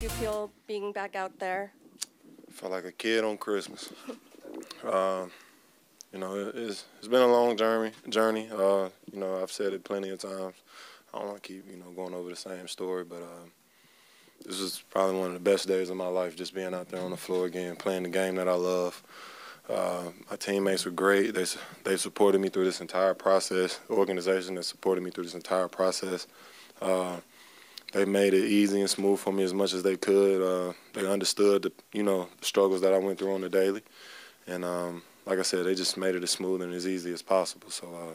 you feel being back out there? I Felt like a kid on Christmas. Um, you know, it, it's it's been a long journey. Journey. Uh, you know, I've said it plenty of times. I don't want to keep you know going over the same story, but uh, this was probably one of the best days of my life. Just being out there on the floor again, playing the game that I love. Uh, my teammates were great. They they supported me through this entire process. The organization that supported me through this entire process. They made it easy and smooth for me as much as they could. Uh, they understood the you know the struggles that I went through on the daily, and um, like I said, they just made it as smooth and as easy as possible. So, uh,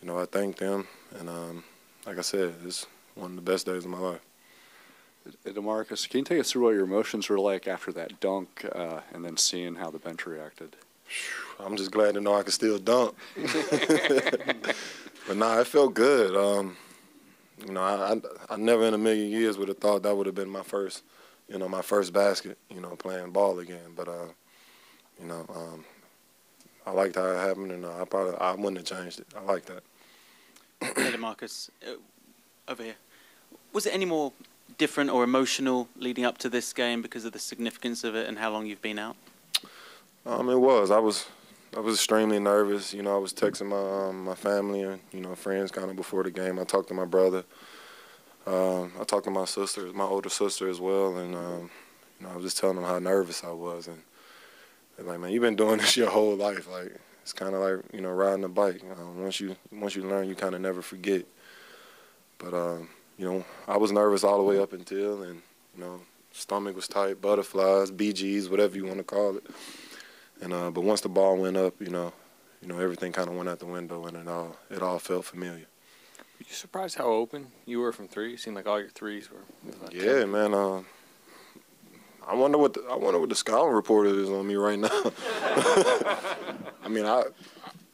you know, I thank them, and um, like I said, it's one of the best days of my life. Demarcus, can you take us through what your emotions were like after that dunk, uh, and then seeing how the bench reacted? I'm just glad to know I can still dunk. but nah, it felt good. Um, you know, I, I, I never in a million years would have thought that would have been my first, you know, my first basket. You know, playing ball again. But uh, you know, um, I liked how it happened, and uh, I probably I wouldn't have changed it. I like that. hey, Demarcus, uh, over here. Was it any more different or emotional leading up to this game because of the significance of it and how long you've been out? Um, it was. I was I was extremely nervous. You know, I was texting my um, my family and you know friends kind of before the game. I talked to my brother. Um, I talked to my sister, my older sister as well, and um, you know I was just telling them how nervous I was, and they're like, "Man, you've been doing this your whole life. Like it's kind of like you know riding a bike. Um, once you once you learn, you kind of never forget." But um, you know, I was nervous all the way up until, and you know, stomach was tight, butterflies, BGs, whatever you want to call it. And uh, but once the ball went up, you know, you know everything kind of went out the window, and it all it all felt familiar. Were you surprised how open you were from three? It seemed like all your threes were. Yeah, 10. man. Uh, I wonder what the, I wonder what the scouting report is on me right now. I mean, I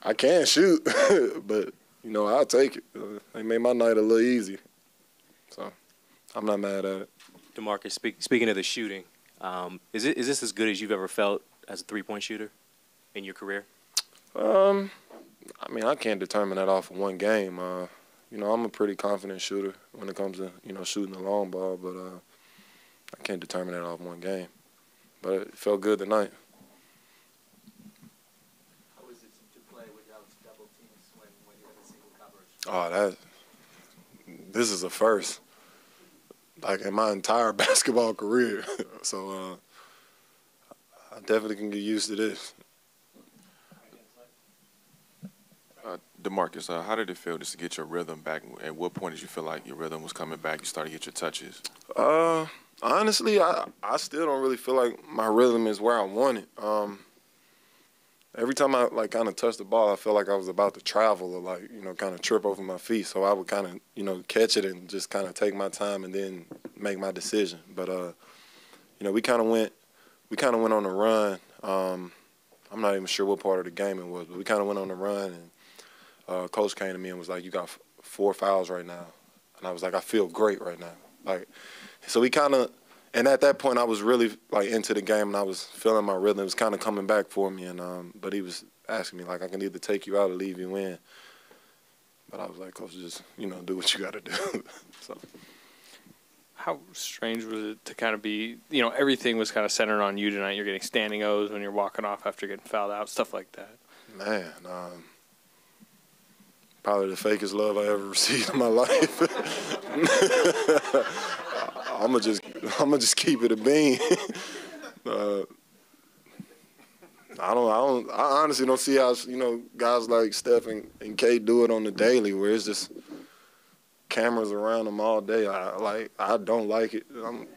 I can shoot, but you know I'll take it. Uh, they made my night a little easy, so I'm not mad at it. Demarcus, speak, speaking of the shooting, um, is it is this as good as you've ever felt as a three point shooter in your career? Um, I mean, I can't determine that off of one game. Uh, you know, I'm a pretty confident shooter when it comes to you know shooting the long ball, but uh, I can't determine that off one game. But it felt good tonight. How is it to play without double teams when, when you have a single coverage? Oh, that this is a first. Like in my entire basketball career, so. Uh, I definitely can get used to this. Uh, Demarcus, uh, how did it feel just to get your rhythm back? At what point did you feel like your rhythm was coming back? You started to get your touches. Uh, honestly, I I still don't really feel like my rhythm is where I want it. Um, every time I like kind of touched the ball, I felt like I was about to travel or like you know kind of trip over my feet. So I would kind of you know catch it and just kind of take my time and then make my decision. But uh, you know, we kind of went we kind of went on a run. Um, I'm not even sure what part of the game it was, but we kind of went on a run, and uh, coach came to me and was like, "You got four fouls right now," and I was like, "I feel great right now." Like, so we kind of, and at that point, I was really like into the game, and I was feeling my rhythm. It was kind of coming back for me, and um, but he was asking me like, "I can either take you out or leave you in." But I was like, "Coach, just you know, do what you got to do." so how strange was it to kind of be, you know, everything was kind of centered on you tonight. You're getting standing O's when you're walking off after getting fouled out, stuff like that. Man, um, probably the fakest love I ever received in my life. I'm gonna just, I'm gonna just keep it a bean. uh, I don't, I don't, I honestly don't see how you know guys like Steph and, and KD do it on the daily, where it's just cameras around them all day. I like I don't like it I'm,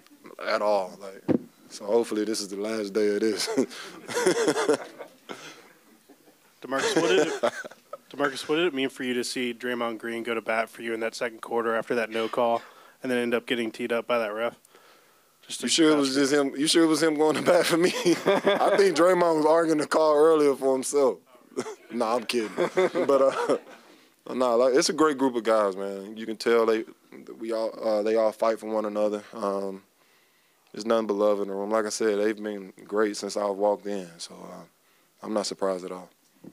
at all. Like so hopefully this is the last day of this. Demarcus, what did it, Demarcus, what did it mean for you to see Draymond Green go to bat for you in that second quarter after that no call, and then end up getting teed up by that ref? Just you sure it was just him? You sure it was him going to bat for me? I think Draymond was arguing the call earlier for himself. no, nah, I'm kidding. But uh, no, like it's a great group of guys, man. You can tell they we all uh, they all fight for one another. Um, there's nothing but love in the room. Like I said, they've been great since I walked in, so uh, I'm not surprised at all. Can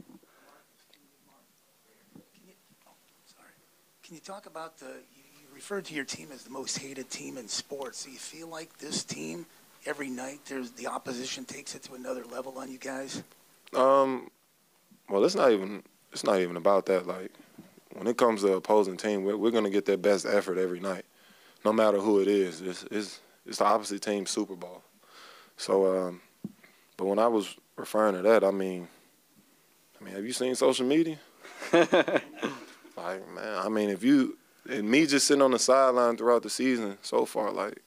you, oh, sorry. Can you talk about the? You, you referred to your team as the most hated team in sports. Do you feel like this team, every night, there's the opposition takes it to another level on you guys? Um, well, it's not even it's not even about that. Like when it comes to opposing team, we're, we're gonna get their best effort every night, no matter who it is. It's it's, it's the opposite team Super Bowl. So, um, but when I was referring to that, I mean, I mean, have you seen social media? like, man, I mean, if you and me just sitting on the sideline throughout the season so far, like,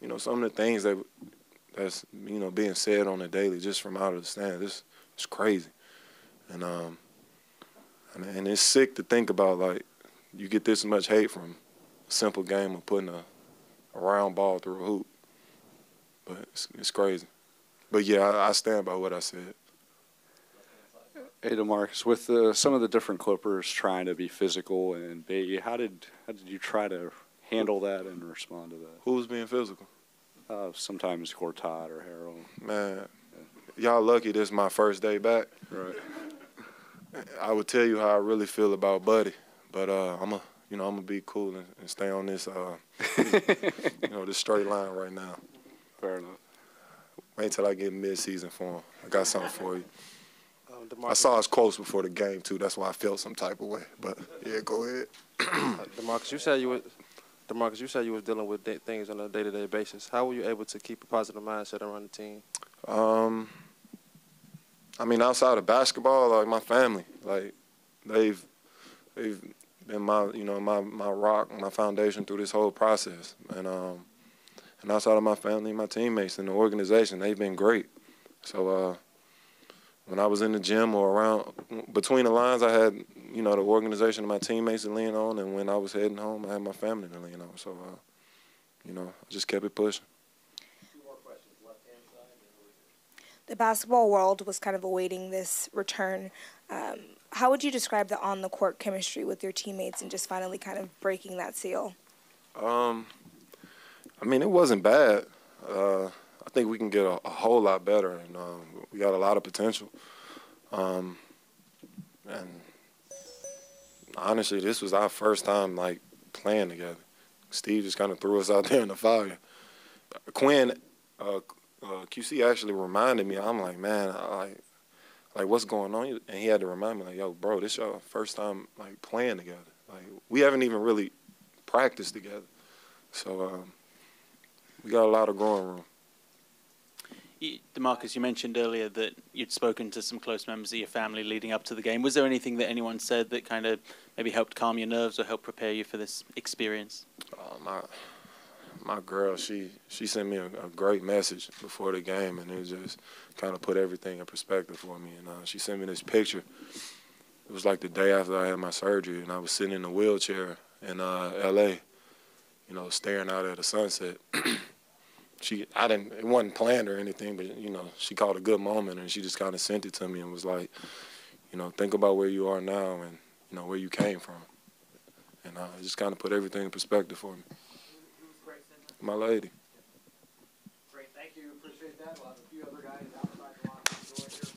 you know, some of the things that that's you know being said on the daily just from out of the stand, it's it's crazy, and um, and, it's sick to think about like you get this much hate from a simple game of putting a, a round ball through a hoop, but it's it's crazy. But yeah, I, I stand by what I said. Hey, Demarcus, with uh, some of the different Clippers trying to be physical and bait you, how did how did you try to handle that and respond to that? Who's being physical? Uh, sometimes Gortat or Harrell. Man, y'all lucky this is my first day back. Right. I would tell you how I really feel about Buddy, but uh, I'm a you know I'm gonna be cool and, and stay on this uh, you know this straight line right now. Fair enough. Wait until I get mid season for him. I got something for you. Um, I saw his quotes before the game too. That's why I felt some type of way. But yeah, go ahead. Uh, Demarcus, you said you were, Demarcus, you said you was dealing with things on a day-to-day basis. How were you able to keep a positive mindset around the team? Um, I mean, outside of basketball, like my family, like they've they've been my you know my my rock, my foundation through this whole process, and um, and outside of my family, my teammates and the organization, they've been great. So uh, when I was in the gym or around between the lines, I had you know the organization and my teammates to lean on, and when I was heading home, I had my family to lean on. So uh, you know, I just kept it pushing. The basketball world was kind of awaiting this return. Um, how would you describe the on the court chemistry with your teammates and just finally kind of breaking that seal? Um, I mean, it wasn't bad. Uh, I think we can get a, a whole lot better, and um, we got a lot of potential. Um, and honestly, this was our first time like playing together. Steve just kind of threw us out there in the fire. Quinn, uh, uh, QC actually reminded me. I'm like, man, I, like, like what's going on? And he had to remind me, like, yo, bro, this your first time like playing together. Like, we haven't even really practiced together. So um, we got a lot of growing room. Demarcus, you mentioned earlier that you'd spoken to some close members of your family leading up to the game. Was there anything that anyone said that kind of maybe helped calm your nerves or help prepare you for this experience? My my girl, she she sent me a, a great message before the game, and it just kind of put everything in perspective for me. And uh, she sent me this picture. It was like the day after I had my surgery, and I was sitting in a wheelchair in uh, L.A. You know, staring out at the sunset. she, I didn't, it wasn't planned or anything, but you know, she called a good moment, and she just kind of sent it to me and was like, you know, think about where you are now and you know where you came from, and uh, it just kind of put everything in perspective for me. My lady.